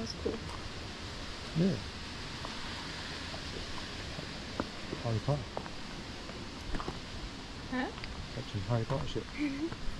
that's cool. Yeah. Harry Potter. Huh? Catching Harry Potter shit.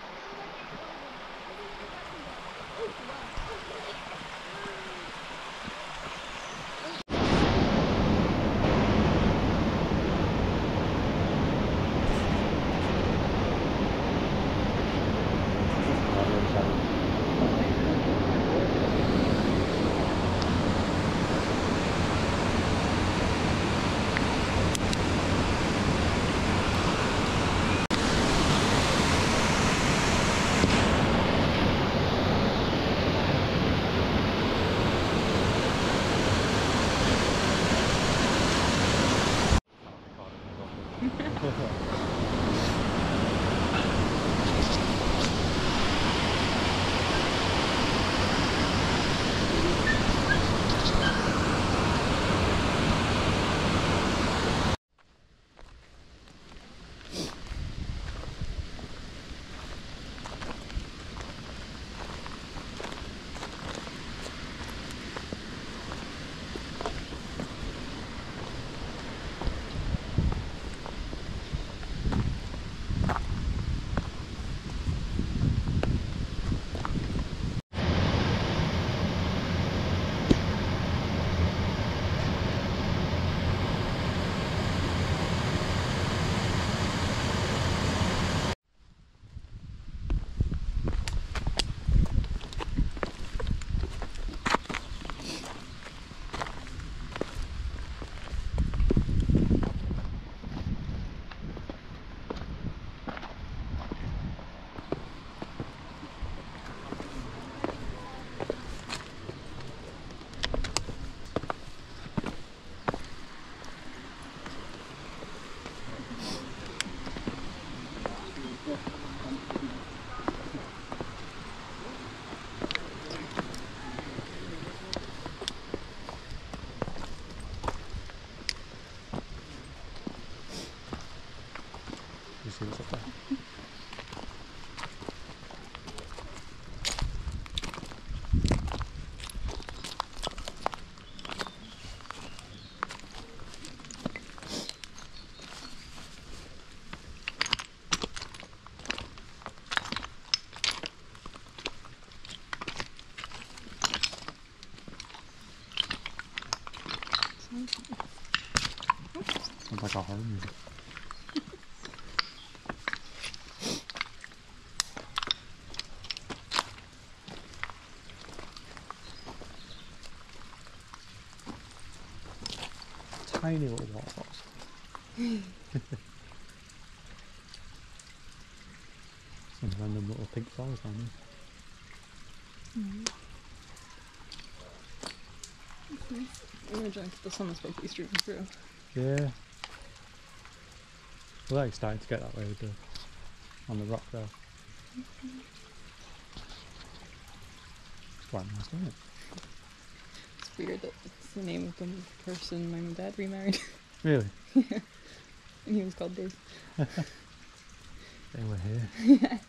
hard. Tiny little waterfalls. Some random little pink flowers on me. Mm -hmm. I'm gonna drink the sun is supposed to be streaming through. Yeah. Well, like starting to get that way with the on the rock there. It's quite nice, isn't it? It's weird that it's the name of the person my dad remarried. Really? yeah. and he was called Dave. They were here.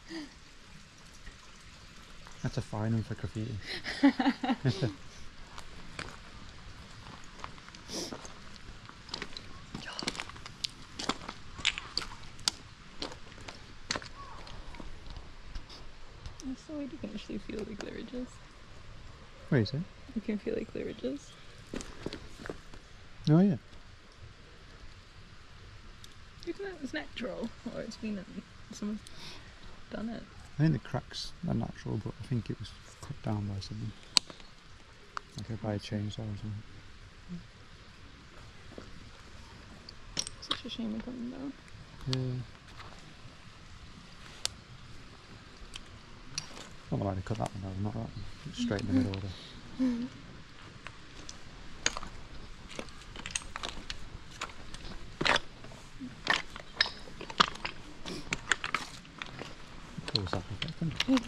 That's a fine one for graffiti. That's the way you can actually feel lyriges. What you say? You can feel like the ridges. Oh yeah. Even though it's natural, or it's been someone's done it. I think the cracks are natural, but I think it was cut down by someone. Like by a chainsaw or something. Such a shame it coming down. Yeah. Not allowed to cut that one though, not that one. It's straight in the middle there. Cool sound effect, isn't it?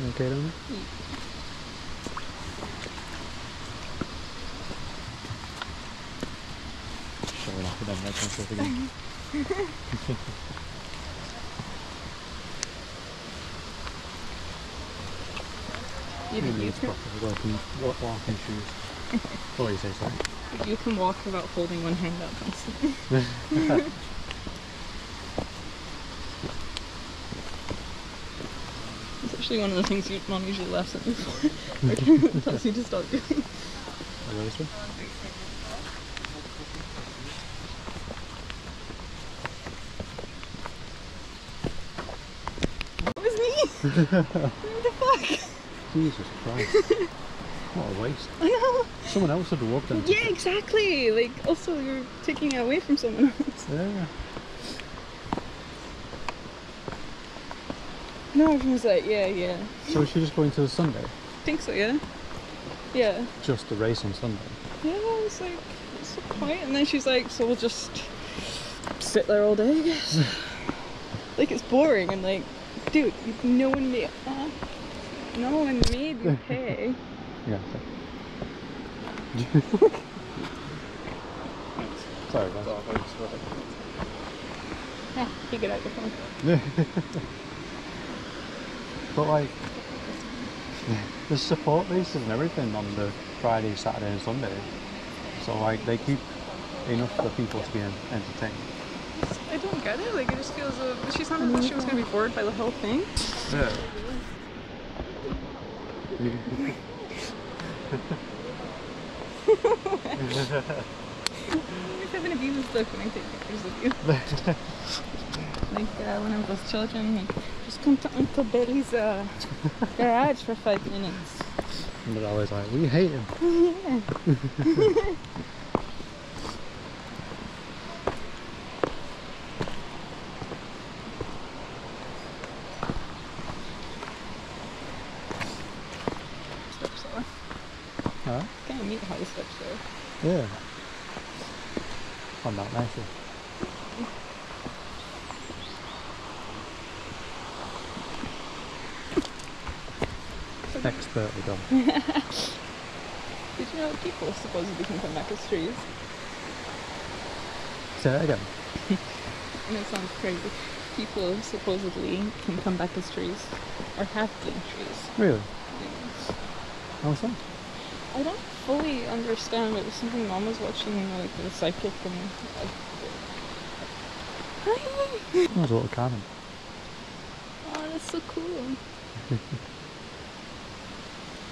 You okay down there? Mm. Stuff again. You, can, working, walking shoes? What you say, sorry? you can walk without holding one hand constantly. It's actually one of the things your mom usually laughs at me for. or tells you to stop doing. This one? It was me! What the fuck? Jesus Christ. what a waste. I know! Someone else had walked in. Yeah, exactly! Like, also, you're taking it away from someone else. Yeah. No, everyone's like, yeah, yeah. So is she just going to the Sunday? I think so, yeah? Yeah. Just the race on Sunday? Yeah, it's like, it's so quiet. And then she's like, so we'll just sit there all day, I guess. like, it's boring. And like, dude, no one made, uh, no one made you pay. Yeah. Sorry, man. yeah, you get out your phone. But like, there's support bases and everything on the Friday, Saturday, and Sunday. So like, they keep enough for people to be entertained. I don't get it. Like, it just feels. Uh, she sounded like she was gonna be bored by the whole thing. Yeah. Always having a view and stuff when I take pictures of you. Like uh, when I was children, like, just come to Uncle Billy's uh, garage for five minutes. and they're always like, we hate him. Yeah. Steps are. Huh? Kind of neat how the steps are. Yeah. Found that nicely. Expertly done. Did you know people supposedly can come back as trees? Say that again. And it sounds crazy. People supposedly can come back as trees, or have been trees. Really? Yeah. How so? I don't fully understand. It was something mom was watching, like the psychic and. Like, Hi! That was a little cannon. Oh, that's so cool.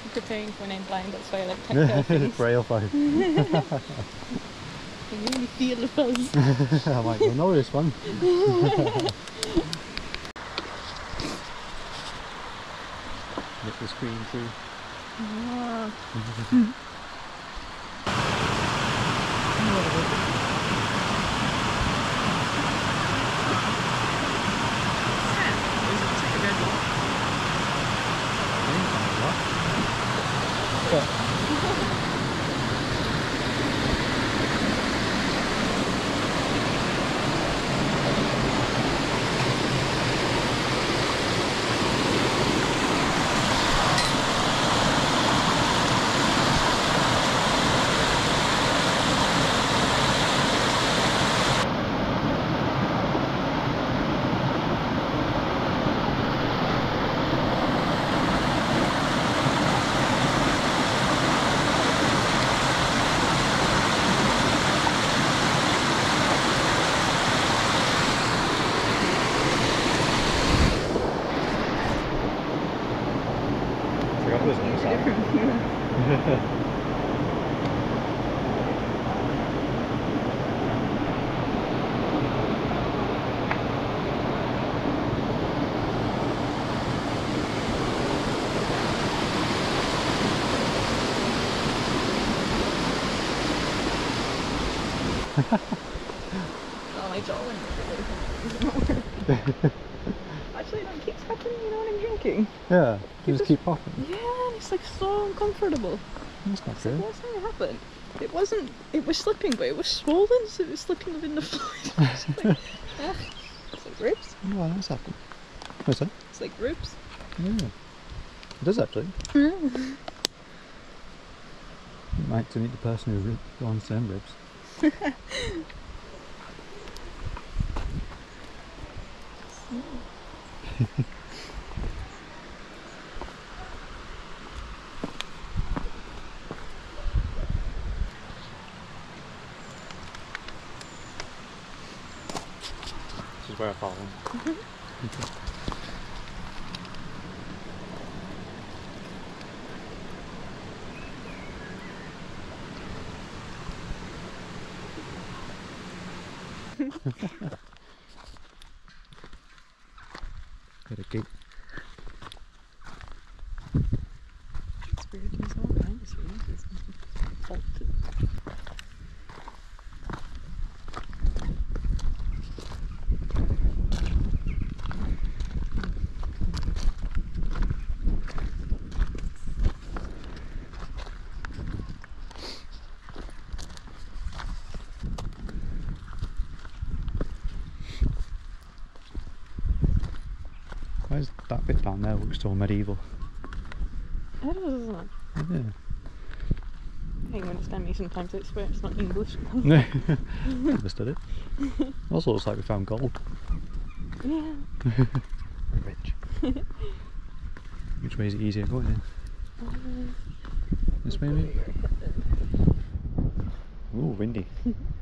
I'm preparing for when I'm blind, that's why I like tactile. Braille five. I really feel the fuzz. I'm like, know this one. Get the screen two. Ah. Forgot there's another side. Oh, my jawline Actually, that keeps happening, you know, when I'm drinking. Yeah, Keep just this- keep popping. Yeah, it's like so uncomfortable. That's not It's like, good. what's going to happen? It wasn't, it was slipping, but it was swollen, so it was slipping within the fluid. It's like, ah, it's like ribs. Oh, that's happened. What's that? It's like ribs. Yeah. It does actually. Mm. You might to meet the person who ripped on them ribs. This is where I follow him. Got a It's weird, there's all kinds of things. It's faulted. Why is that bit down there looks so medieval? It is, isn't it? Yeah. Hey, you understand me sometimes, I swear it's not English. No, Understood it. Also looks like we found gold. yeah. Rich. Which way is it easier going in? This way maybe? Ooh, windy.